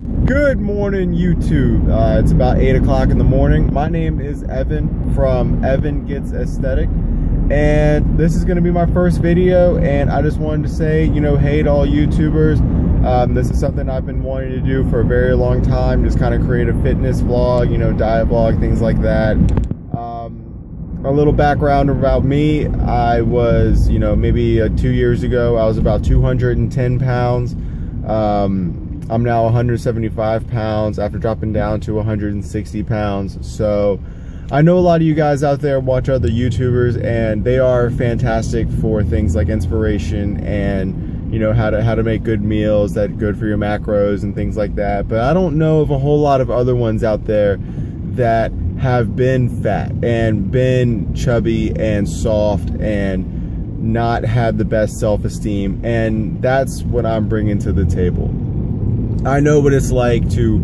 Good morning, YouTube. Uh, it's about 8 o'clock in the morning. My name is Evan from Evan Gets Aesthetic. And this is going to be my first video. And I just wanted to say, you know, hey to all YouTubers. Um, this is something I've been wanting to do for a very long time. Just kind of create a fitness vlog, you know, diet vlog, things like that. Um, a little background about me. I was, you know, maybe uh, two years ago, I was about 210 pounds. Um, I'm now 175 pounds after dropping down to 160 pounds. So I know a lot of you guys out there watch other YouTubers and they are fantastic for things like inspiration and you know how to how to make good meals that good for your macros and things like that. But I don't know of a whole lot of other ones out there that have been fat and been chubby and soft and not had the best self-esteem and that's what I'm bringing to the table. I know what it's like to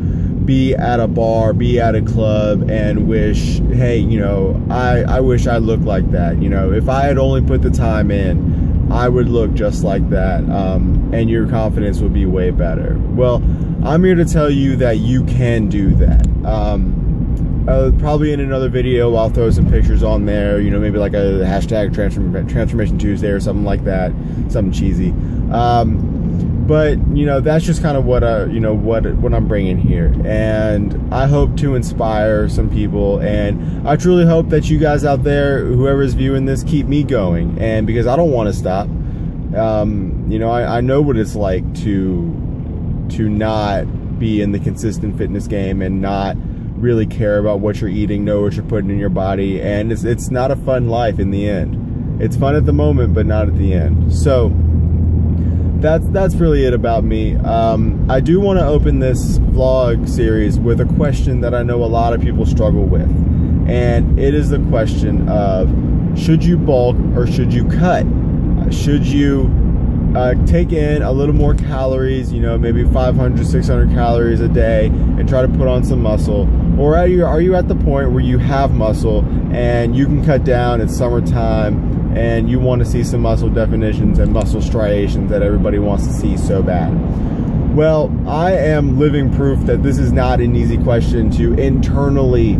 be at a bar, be at a club, and wish, hey, you know, I, I wish I looked like that. You know, if I had only put the time in, I would look just like that, um, and your confidence would be way better. Well, I'm here to tell you that you can do that. Um, uh, probably in another video, I'll throw some pictures on there, you know, maybe like a hashtag transform, Transformation Tuesday or something like that, something cheesy. Um, but you know that's just kind of what I, you know what what I'm bringing here, and I hope to inspire some people, and I truly hope that you guys out there, whoever's viewing this, keep me going, and because I don't want to stop. Um, you know, I, I know what it's like to to not be in the consistent fitness game and not really care about what you're eating, know what you're putting in your body, and it's it's not a fun life in the end. It's fun at the moment, but not at the end. So that's that's really it about me. Um, I do want to open this vlog series with a question that I know a lot of people struggle with, and it is the question of should you bulk or should you cut? Should you uh, take in a little more calories, you know, maybe 500, 600 calories a day, and try to put on some muscle? Or are you are you at the point where you have muscle and you can cut down? It's summertime and you want to see some muscle definitions and muscle striations that everybody wants to see so bad. Well, I am living proof that this is not an easy question to internally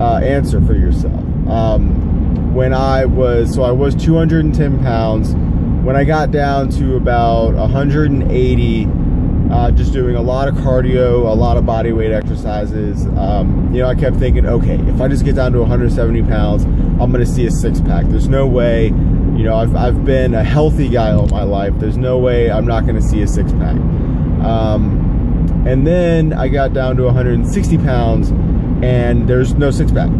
uh, answer for yourself. Um, when I was, so I was 210 pounds. When I got down to about 180, uh, just doing a lot of cardio, a lot of body weight exercises. Um, you know, I kept thinking, okay, if I just get down to 170 pounds, I'm going to see a six pack. There's no way, you know, I've, I've been a healthy guy all my life. There's no way I'm not going to see a six pack. Um, and then I got down to 160 pounds and there's no six pack.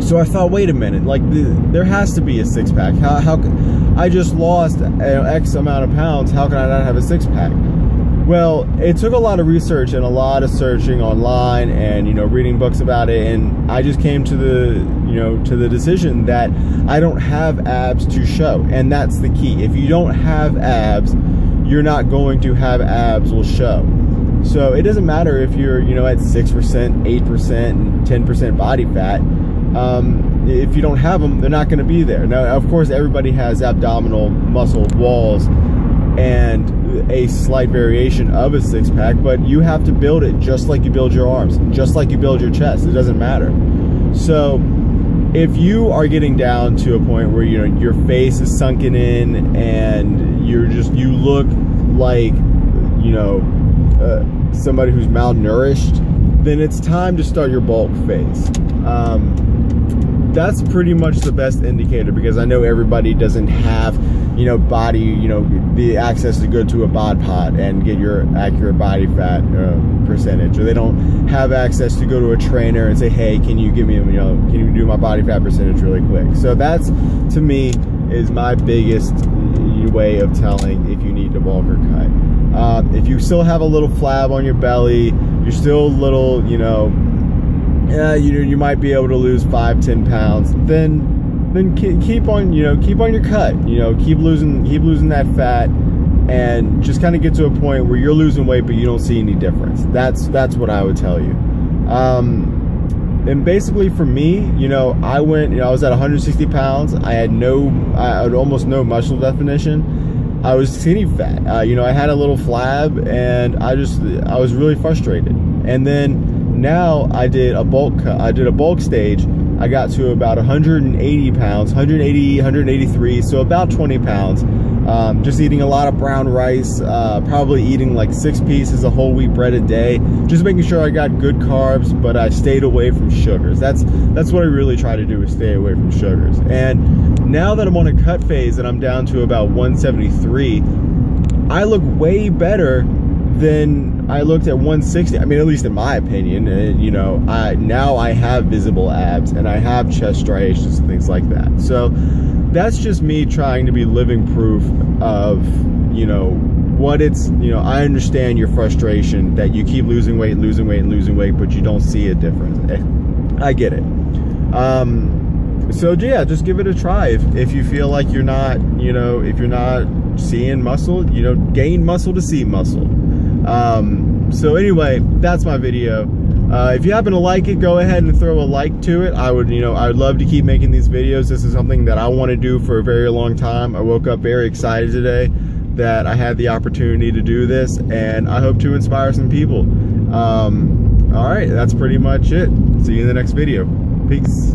So I thought, wait a minute, like the, there has to be a six pack. How, how I just lost X amount of pounds. How can I not have a six pack? Well, it took a lot of research and a lot of searching online and you know reading books about it and I just came to the you know to the decision that I don't have abs to show and that's the key. If you don't have abs, you're not going to have abs will show. So it doesn't matter if you're you know at 6%, 8%, and 10% body fat. Um, if you don't have them, they're not going to be there. Now, of course, everybody has abdominal muscle walls and a slight variation of a six pack, but you have to build it just like you build your arms, just like you build your chest. It doesn't matter. So if you are getting down to a point where you know your face is sunken in and you're just you look like you know uh, somebody who's malnourished, then it's time to start your bulk phase. Um, that's pretty much the best indicator because I know everybody doesn't have, you know, body, you know, the access to go to a bod pod and get your accurate body fat uh, percentage, or they don't have access to go to a trainer and say, hey, can you give me, you know, can you do my body fat percentage really quick? So that's to me is my biggest way of telling if you need to bulk or cut. Uh, if you still have a little flab on your belly, you're still a little, you know, yeah, you you might be able to lose five, ten pounds, then then keep on you know keep on your cut. You know, keep losing keep losing that fat, and just kind of get to a point where you're losing weight, but you don't see any difference. That's that's what I would tell you. Um, and basically for me, you know, I went, you know, I was at 160 pounds. I had no, I had almost no muscle definition. I was skinny fat. Uh, you know, I had a little flab and I just, I was really frustrated. And then now I did a bulk cut. I did a bulk stage. I got to about 180 pounds, 180, 183, so about 20 pounds. Um, just eating a lot of brown rice, uh, probably eating like six pieces of whole wheat bread a day, just making sure I got good carbs, but I stayed away from sugars. That's that's what I really try to do is stay away from sugars. And now that I'm on a cut phase and I'm down to about 173, I look way better than I looked at 160. I mean, at least in my opinion, and, you know, I now I have visible abs and I have chest striations and things like that. So that's just me trying to be living proof of, you know, what it's, you know, I understand your frustration that you keep losing weight, losing weight, and losing weight, but you don't see a difference. Eh, I get it. Um, so yeah, just give it a try. If, if you feel like you're not, you know, if you're not seeing muscle, you know, gain muscle to see muscle. Um, so anyway, that's my video. Uh, if you happen to like it, go ahead and throw a like to it. I would, you know, I would love to keep making these videos. This is something that I want to do for a very long time. I woke up very excited today that I had the opportunity to do this and I hope to inspire some people. Um, all right, that's pretty much it. See you in the next video. Peace.